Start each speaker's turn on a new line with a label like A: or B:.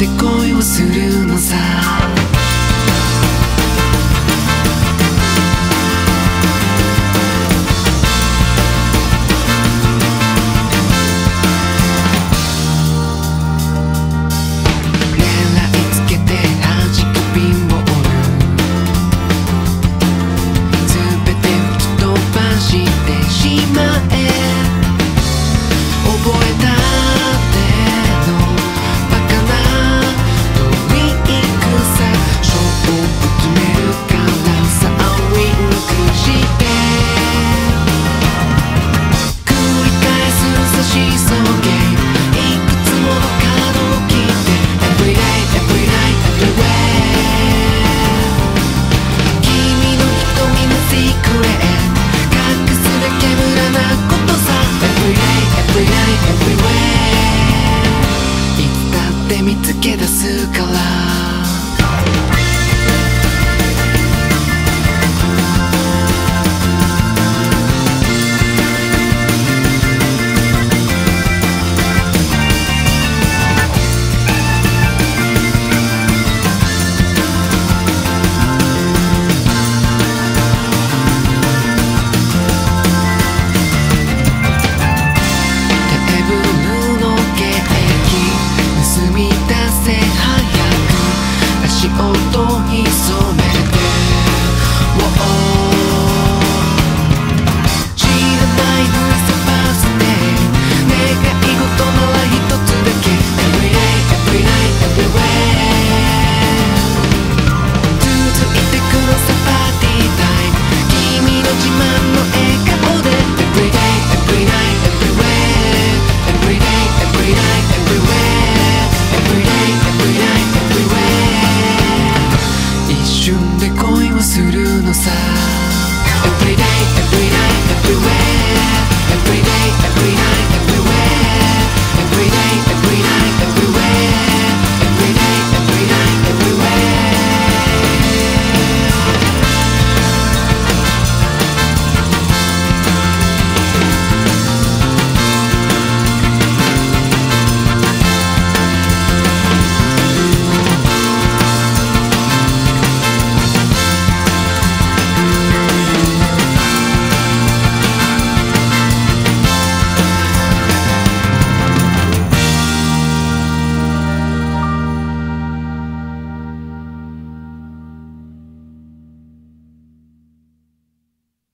A: で恋をするのさ。